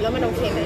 แล้วมันโอเคไหม